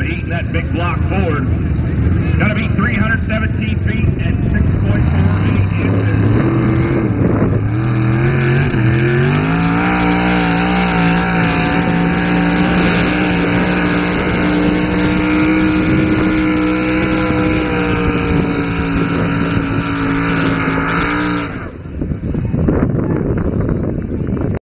of eating that big block forward.